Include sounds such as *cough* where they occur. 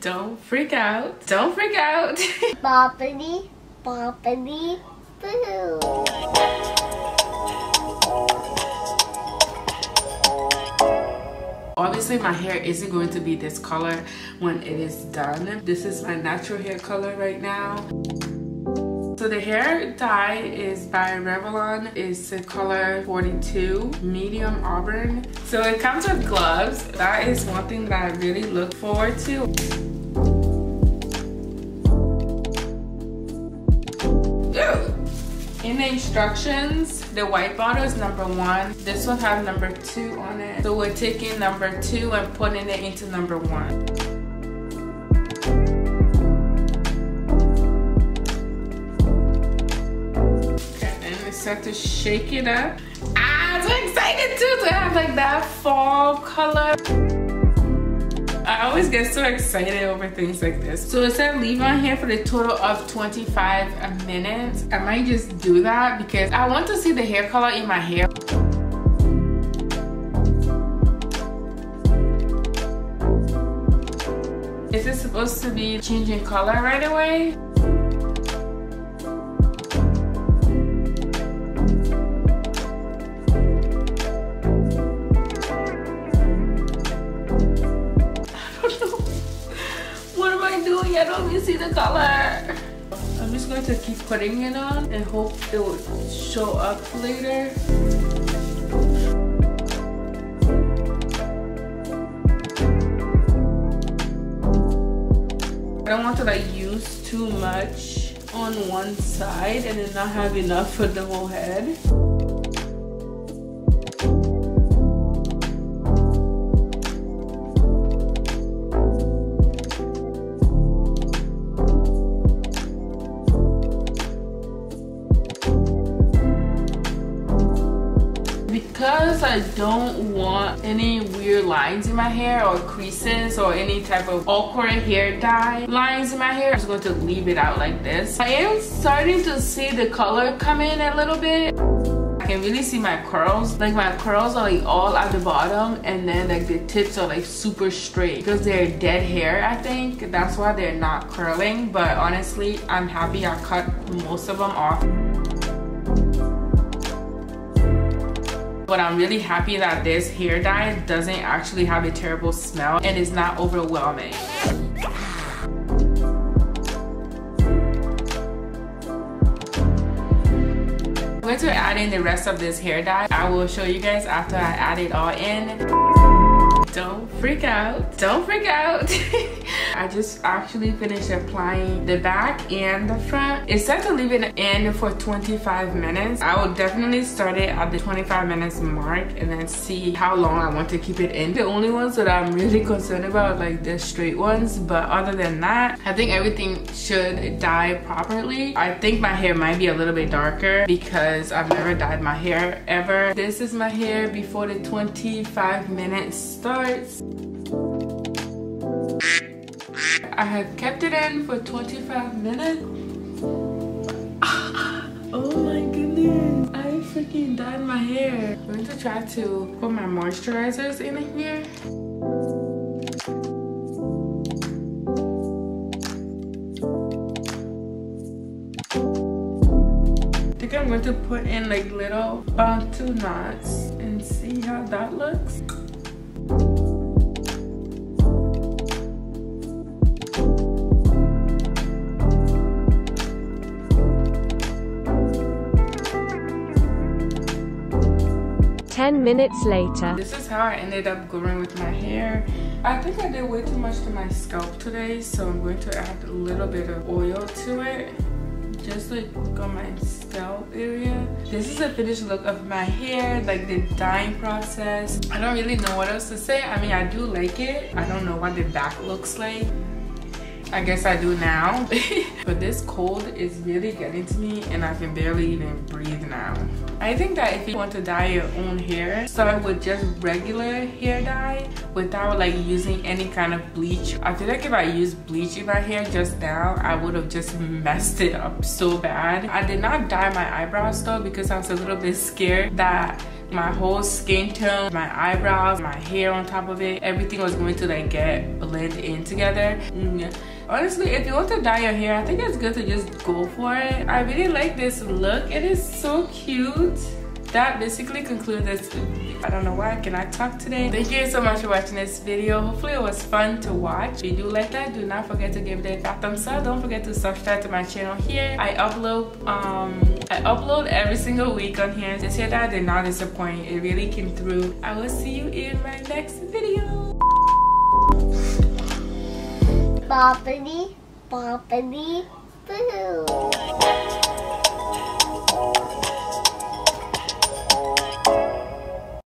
Don't freak out. Don't freak out. *laughs* Boppity, boppity, boo. Obviously my hair isn't going to be this color when it is done. This is my natural hair color right now. So the hair dye is by Revlon. It's the color 42, medium auburn. So it comes with gloves. That is one thing that I really look forward to. In the instructions, the white bottle is number one. This one has number two on it. So we're taking number two and putting it into number one. Set to shake it up. Ah, I'm so excited too to have like that fall color. I always get so excited over things like this. So it said leave on here for the total of 25 minutes. I might just do that because I want to see the hair color in my hair. Is it supposed to be changing color right away? I don't even see the color. I'm just going to keep putting it on and hope it will show up later. I don't want to like use too much on one side and then not have enough for the whole head. Because I don't want any weird lines in my hair or creases or any type of awkward hair dye lines in my hair, I'm just going to leave it out like this. I am starting to see the color come in a little bit. I can really see my curls. Like my curls are like all at the bottom and then like the tips are like super straight because they're dead hair I think. That's why they're not curling but honestly I'm happy I cut most of them off. But I'm really happy that this hair dye doesn't actually have a terrible smell and is not overwhelming. I'm going to add in the rest of this hair dye. I will show you guys after I add it all in. Don't freak out. Don't freak out. *laughs* I just actually finished applying the back and the front. It's set to leave it in for 25 minutes. I will definitely start it at the 25 minutes mark and then see how long I want to keep it in. The only ones that I'm really concerned about like the straight ones but other than that I think everything should dye properly. I think my hair might be a little bit darker because I've never dyed my hair ever. This is my hair before the 25 minutes I have kept it in for 25 minutes. *laughs* Oh my goodness. I freaking dyed my hair. I'm going to try to put my moisturizers in here. I think I'm going to put in like little uh, two knots and see how that looks. Ten minutes later. This is how I ended up going with my hair. I think I did way too much to my scalp today, so I'm going to add a little bit of oil to it. Just like on my scalp area. This is a finished look of my hair, like the dyeing process. I don't really know what else to say. I mean, I do like it. I don't know what the back looks like. I guess I do now. *laughs* but this cold is really getting to me and I can barely even breathe now. I think that if you want to dye your own hair, start with just regular hair dye without like using any kind of bleach. I feel like if I used bleach in my hair just now, I would have just messed it up so bad. I did not dye my eyebrows though because I was a little bit scared that my whole skin tone, my eyebrows, my hair on top of it, everything was going to like get blend in together. Mm. Honestly, if you want to dye your hair, I think it's good to just go for it. I really like this look. It is so cute that basically concludes this I don't know why I cannot talk today. Thank you so much for watching this video. Hopefully it was fun to watch. If you do like that, do not forget to give it a thumbs up. Don't forget to subscribe to my channel here. I upload um I upload every single week on here. Just hear that I did not disappoint. It really came through. I will see you in my next video. Boppity, boppity, boo.